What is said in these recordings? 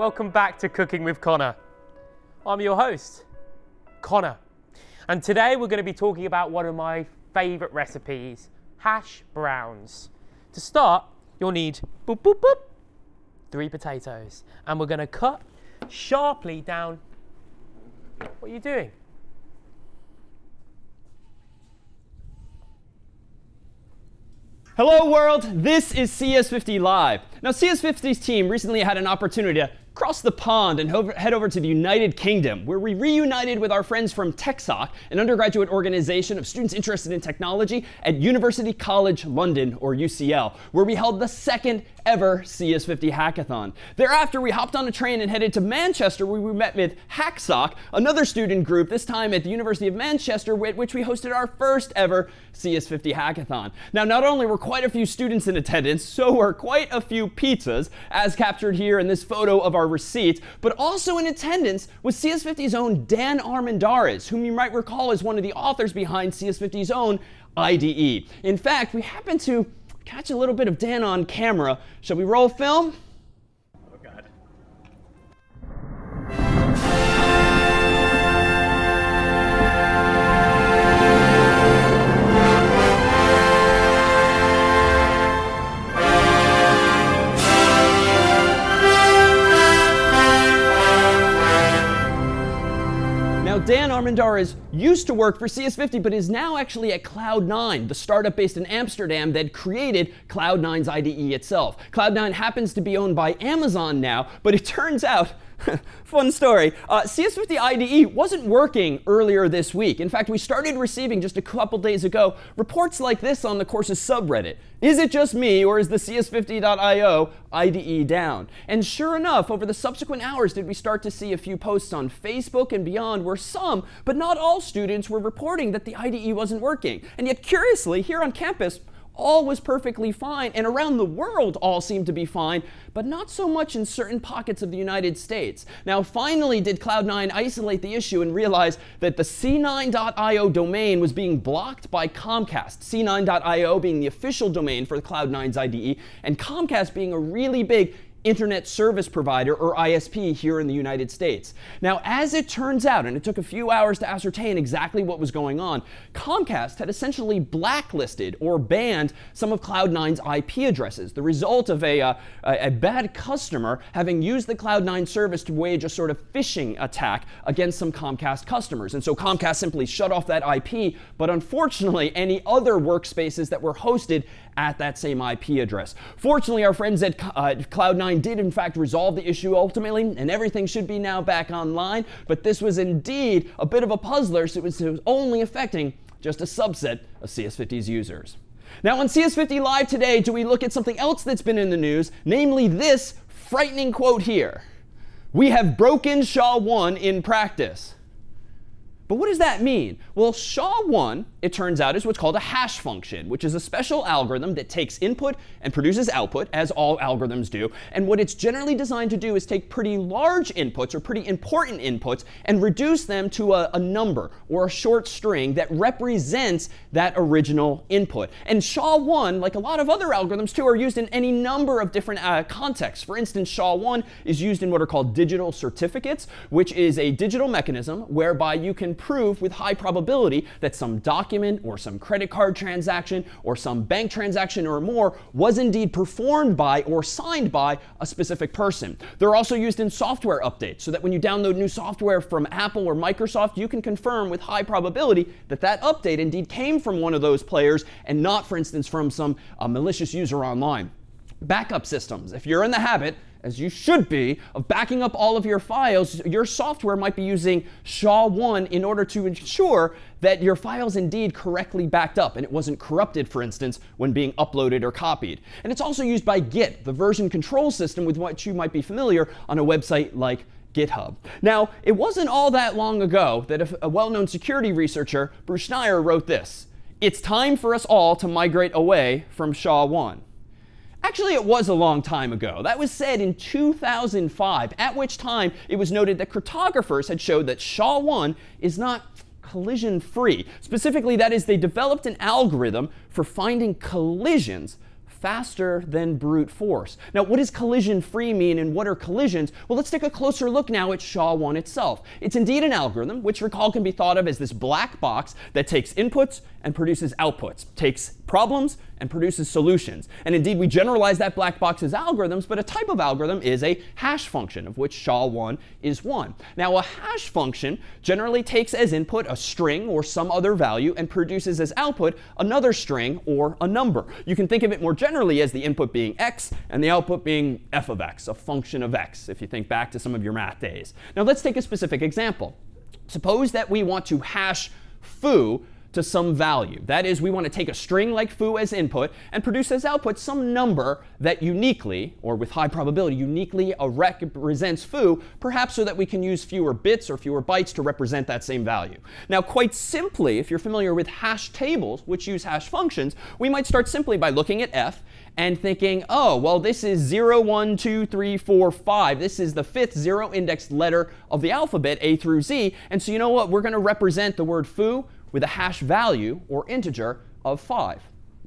welcome back to Cooking with Connor. I'm your host, Connor, and today we're going to be talking about one of my favourite recipes, hash browns. To start, you'll need boop, boop, boop, three potatoes, and we're going to cut sharply down. What are you doing? Hello world, this is CS50 Live. Now CS50's team recently had an opportunity to cross the pond and head over to the United Kingdom, where we reunited with our friends from TechSoc, an undergraduate organization of students interested in technology at University College London, or UCL, where we held the second ever CS50 hackathon. Thereafter, we hopped on a train and headed to Manchester, where we met with HackSoc, another student group, this time at the University of Manchester, with which we hosted our first ever CS50 hackathon. Now, not only were quite a few students in attendance, so were quite a few pizzas, as captured here in this photo of our receipts, but also in attendance was CS50's own Dan Armendariz, whom you might recall as one of the authors behind CS50's own IDE. In fact, we happened to catch a little bit of Dan on camera. Shall we roll film? Armendariz used to work for CS50, but is now actually at Cloud9, the startup based in Amsterdam that created Cloud9's IDE itself. Cloud9 happens to be owned by Amazon now, but it turns out Fun story. Uh, CS50 IDE wasn't working earlier this week. In fact, we started receiving just a couple days ago reports like this on the course's subreddit. Is it just me, or is the CS50.io IDE down? And sure enough, over the subsequent hours, did we start to see a few posts on Facebook and beyond where some, but not all students were reporting that the IDE wasn't working. And yet, curiously, here on campus, all was perfectly fine, and around the world all seemed to be fine, but not so much in certain pockets of the United States. Now, finally, did Cloud9 isolate the issue and realize that the c9.io domain was being blocked by Comcast, c9.io being the official domain for Cloud9's IDE, and Comcast being a really big internet service provider, or ISP, here in the United States. Now, as it turns out, and it took a few hours to ascertain exactly what was going on, Comcast had essentially blacklisted or banned some of Cloud9's IP addresses, the result of a, uh, a bad customer having used the Cloud9 service to wage a sort of phishing attack against some Comcast customers. And so Comcast simply shut off that IP, but unfortunately, any other workspaces that were hosted at that same IP address. Fortunately, our friends at uh, Cloud9 did in fact resolve the issue ultimately, and everything should be now back online. But this was indeed a bit of a puzzler, so it was, it was only affecting just a subset of CS50's users. Now, on CS50 Live today, do we look at something else that's been in the news, namely this frightening quote here We have broken SHA 1 in practice. But what does that mean? Well, SHA-1, it turns out, is what's called a hash function, which is a special algorithm that takes input and produces output, as all algorithms do. And what it's generally designed to do is take pretty large inputs or pretty important inputs and reduce them to a, a number or a short string that represents that original input. And SHA-1, like a lot of other algorithms too, are used in any number of different uh, contexts. For instance, SHA-1 is used in what are called digital certificates, which is a digital mechanism whereby you can prove with high probability that some document or some credit card transaction or some bank transaction or more was indeed performed by or signed by a specific person. They're also used in software updates so that when you download new software from Apple or Microsoft, you can confirm with high probability that that update indeed came from one of those players and not, for instance, from some uh, malicious user online. Backup systems. If you're in the habit as you should be, of backing up all of your files, your software might be using SHA-1 in order to ensure that your file's indeed correctly backed up and it wasn't corrupted, for instance, when being uploaded or copied. And it's also used by Git, the version control system with which you might be familiar on a website like GitHub. Now, it wasn't all that long ago that a well-known security researcher, Bruce Schneier, wrote this. It's time for us all to migrate away from SHA-1. Actually, it was a long time ago. That was said in 2005, at which time it was noted that cryptographers had showed that SHA-1 is not collision free. Specifically, that is, they developed an algorithm for finding collisions faster than brute force. Now, what does collision free mean and what are collisions? Well, let's take a closer look now at SHA-1 itself. It's indeed an algorithm, which recall can be thought of as this black box that takes inputs and produces outputs, takes problems and produces solutions. And indeed, we generalize that black box as algorithms, but a type of algorithm is a hash function, of which SHA-1 is one. Now, a hash function generally takes as input a string or some other value and produces as output another string or a number. You can think of it more generally as the input being x and the output being f of x, a function of x, if you think back to some of your math days. Now, let's take a specific example. Suppose that we want to hash foo to some value. That is, we want to take a string like foo as input and produce as output some number that uniquely, or with high probability, uniquely represents foo, perhaps so that we can use fewer bits or fewer bytes to represent that same value. Now, quite simply, if you're familiar with hash tables, which use hash functions, we might start simply by looking at f and thinking, oh, well, this is 0, 1, 2, 3, 4, 5. This is the fifth zero indexed letter of the alphabet, A through Z. And so you know what? We're going to represent the word foo with a hash value or integer of 5.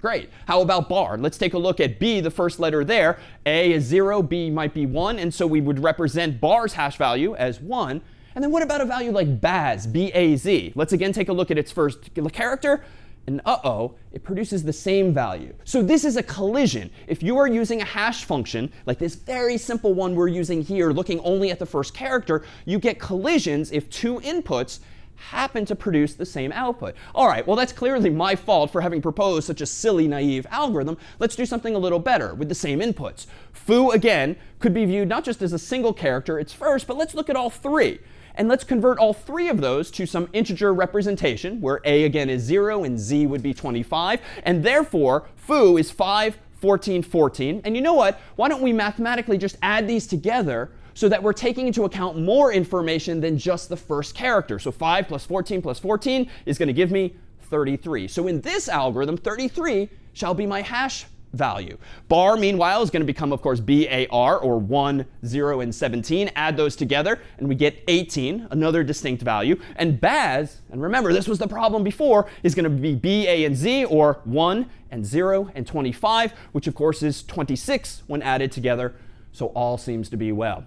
Great. How about bar? Let's take a look at B, the first letter there. A is 0, B might be 1, and so we would represent bar's hash value as 1. And then what about a value like baz, B-A-Z? Let's again take a look at its first character. And uh-oh, it produces the same value. So this is a collision. If you are using a hash function, like this very simple one we're using here, looking only at the first character, you get collisions if two inputs happen to produce the same output. All right, well, that's clearly my fault for having proposed such a silly, naive algorithm. Let's do something a little better with the same inputs. Foo, again, could be viewed not just as a single character, it's first, but let's look at all three. And let's convert all three of those to some integer representation, where a, again, is 0 and z would be 25. And therefore, foo is 5, 14, 14. And you know what? Why don't we mathematically just add these together so that we're taking into account more information than just the first character. So 5 plus 14 plus 14 is going to give me 33. So in this algorithm, 33 shall be my hash value. Bar, meanwhile, is going to become, of course, BAR, or 1, 0, and 17. Add those together, and we get 18, another distinct value. And Baz, and remember, this was the problem before, is going to be B, A, and Z, or 1 and 0 and 25, which, of course, is 26 when added together. So all seems to be well.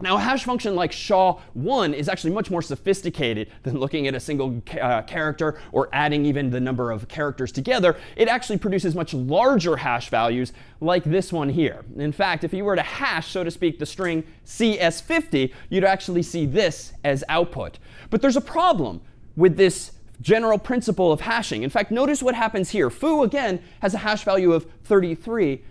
Now, a hash function like SHA-1 is actually much more sophisticated than looking at a single uh, character or adding even the number of characters together. It actually produces much larger hash values like this one here. In fact, if you were to hash, so to speak, the string CS50, you'd actually see this as output. But there's a problem with this general principle of hashing. In fact, notice what happens here. Foo, again, has a hash value of 33,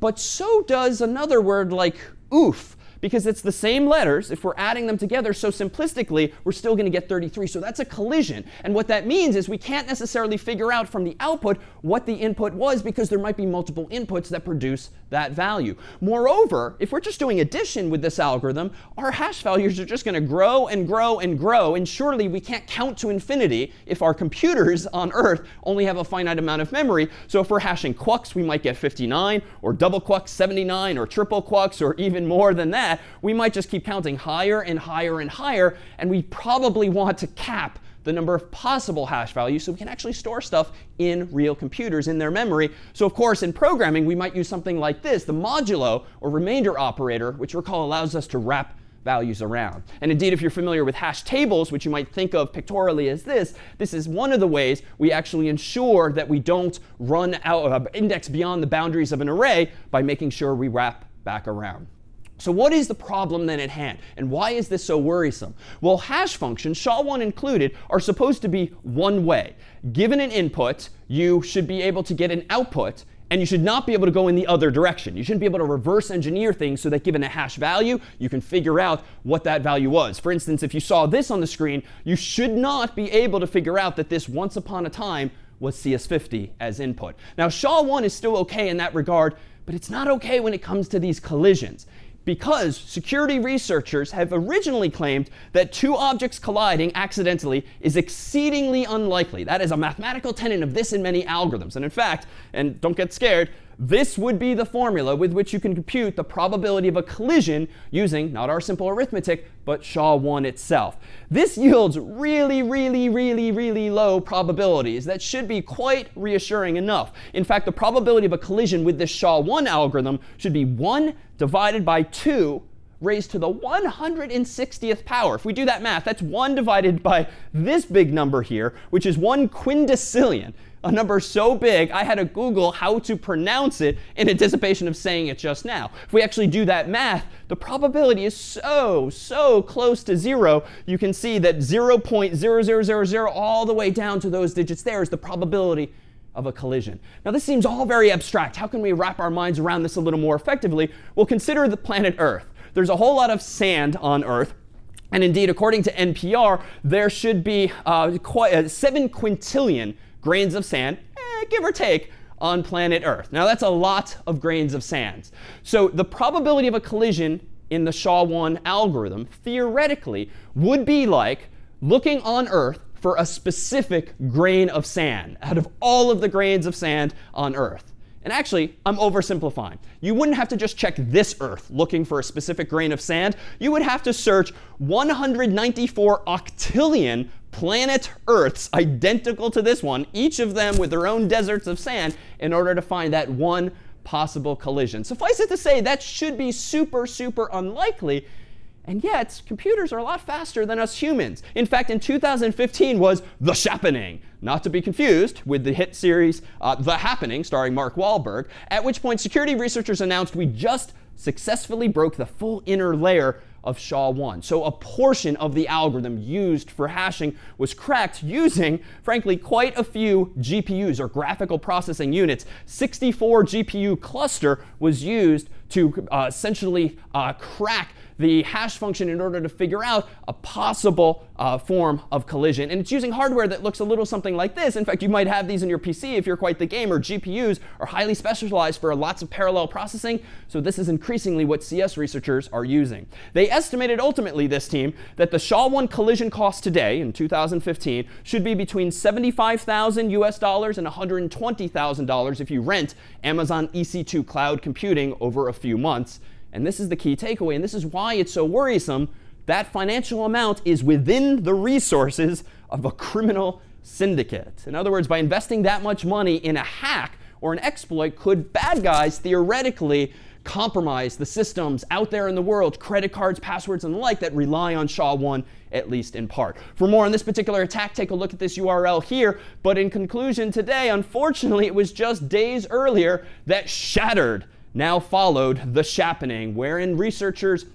but so does another word like oof because it's the same letters. If we're adding them together so simplistically, we're still going to get 33. So that's a collision. And what that means is we can't necessarily figure out from the output what the input was because there might be multiple inputs that produce that value. Moreover, if we're just doing addition with this algorithm, our hash values are just going to grow and grow and grow. And surely we can't count to infinity if our computers on Earth only have a finite amount of memory. So if we're hashing quux, we might get 59, or double quux 79, or triple quux, or even more than that that, we might just keep counting higher and higher and higher. And we probably want to cap the number of possible hash values so we can actually store stuff in real computers in their memory. So of course, in programming, we might use something like this, the modulo or remainder operator, which recall allows us to wrap values around. And indeed, if you're familiar with hash tables, which you might think of pictorially as this, this is one of the ways we actually ensure that we don't run out of index beyond the boundaries of an array by making sure we wrap back around. So what is the problem then at hand? And why is this so worrisome? Well, hash functions, SHA-1 included, are supposed to be one way. Given an input, you should be able to get an output, and you should not be able to go in the other direction. You shouldn't be able to reverse engineer things so that given a hash value, you can figure out what that value was. For instance, if you saw this on the screen, you should not be able to figure out that this once upon a time was CS50 as input. Now, SHA-1 is still OK in that regard, but it's not OK when it comes to these collisions because security researchers have originally claimed that two objects colliding accidentally is exceedingly unlikely. That is a mathematical tenet of this and many algorithms. And in fact, and don't get scared, This would be the formula with which you can compute the probability of a collision using not our simple arithmetic, but SHA-1 itself. This yields really, really, really, really low probabilities that should be quite reassuring enough. In fact, the probability of a collision with this SHA-1 algorithm should be 1 divided by 2 raised to the 160th power. If we do that math, that's 1 divided by this big number here, which is 1 quindecillion a number so big, I had to Google how to pronounce it in anticipation of saying it just now. If we actually do that math, the probability is so, so close to zero. You can see that 0.0000 all the way down to those digits there is the probability of a collision. Now, this seems all very abstract. How can we wrap our minds around this a little more effectively? Well, consider the planet Earth. There's a whole lot of sand on Earth. And indeed, according to NPR, there should be uh, quite, uh, 7 quintillion grains of sand, eh, give or take, on planet Earth. Now, that's a lot of grains of sand. So the probability of a collision in the SHA-1 algorithm, theoretically, would be like looking on Earth for a specific grain of sand out of all of the grains of sand on Earth. And actually, I'm oversimplifying. You wouldn't have to just check this Earth looking for a specific grain of sand. You would have to search 194 octillion planet Earths identical to this one, each of them with their own deserts of sand, in order to find that one possible collision. Suffice it to say, that should be super, super unlikely. And yet, computers are a lot faster than us humans. In fact, in 2015 was The Shappening, not to be confused with the hit series uh, The Happening, starring Mark Wahlberg, at which point security researchers announced we just successfully broke the full inner layer of SHA-1. So a portion of the algorithm used for hashing was cracked using, frankly, quite a few GPUs or graphical processing units. 64 GPU cluster was used to uh, essentially uh, crack the hash function in order to figure out a possible uh, form of collision. And it's using hardware that looks a little something like this. In fact, you might have these in your PC if you're quite the gamer. GPUs are highly specialized for lots of parallel processing. So this is increasingly what CS researchers are using. They estimated ultimately, this team, that the SHA-1 collision cost today in 2015 should be between 75,000 US dollars and $120,000 if you rent Amazon EC2 cloud computing over a few months. And this is the key takeaway, and this is why it's so worrisome. That financial amount is within the resources of a criminal syndicate. In other words, by investing that much money in a hack or an exploit, could bad guys theoretically compromise the systems out there in the world, credit cards, passwords, and the like that rely on SHA-1, at least in part. For more on this particular attack, take a look at this URL here. But in conclusion today, unfortunately, it was just days earlier that shattered now followed the Shappening, wherein researchers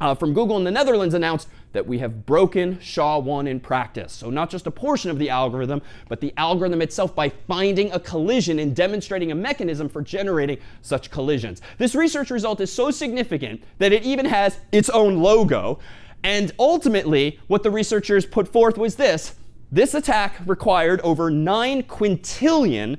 uh, from Google in the Netherlands announced that we have broken SHA-1 in practice. So not just a portion of the algorithm, but the algorithm itself by finding a collision and demonstrating a mechanism for generating such collisions. This research result is so significant that it even has its own logo. And ultimately, what the researchers put forth was this. This attack required over 9 quintillion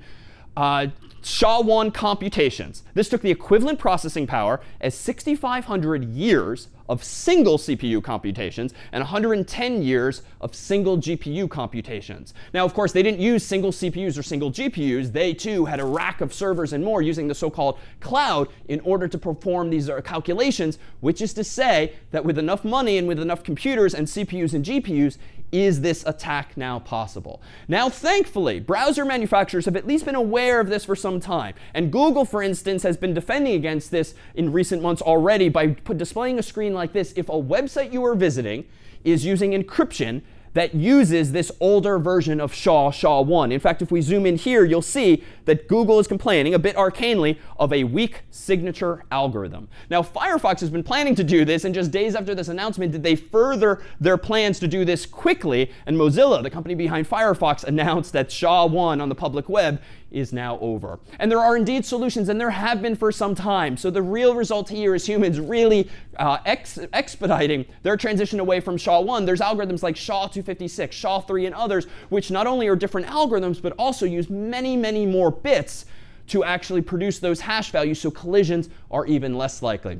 uh, SHA-1 computations. This took the equivalent processing power as 6,500 years of single CPU computations and 110 years of single GPU computations. Now, of course, they didn't use single CPUs or single GPUs. They, too, had a rack of servers and more using the so-called cloud in order to perform these uh, calculations, which is to say that with enough money and with enough computers and CPUs and GPUs, is this attack now possible? Now, thankfully, browser manufacturers have at least been aware of this for some time. And Google, for instance, has been defending against this in recent months already by displaying a screen like this. If a website you are visiting is using encryption, that uses this older version of SHA, SHA-1. In fact, if we zoom in here, you'll see that Google is complaining, a bit arcanely, of a weak signature algorithm. Now, Firefox has been planning to do this, and just days after this announcement did they further their plans to do this quickly. And Mozilla, the company behind Firefox, announced that SHA-1 on the public web is now over. And there are indeed solutions, and there have been for some time. So the real result here is humans really uh, ex expediting their transition away from SHA-1. There's algorithms like SHA-256, SHA-3, and others, which not only are different algorithms, but also use many, many more bits to actually produce those hash values, so collisions are even less likely.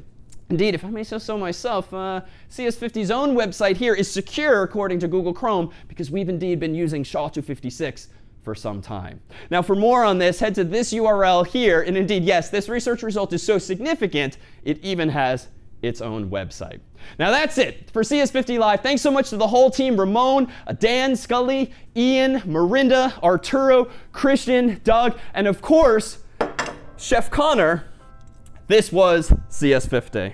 Indeed, if I may say so myself, uh, CS50's own website here is secure according to Google Chrome because we've indeed been using SHA-256 for some time. Now, for more on this, head to this URL here. And indeed, yes, this research result is so significant, it even has its own website. Now that's it for CS50 Live. Thanks so much to the whole team Ramon, Dan, Scully, Ian, Marinda, Arturo, Christian, Doug, and of course, Chef Connor. This was CS50.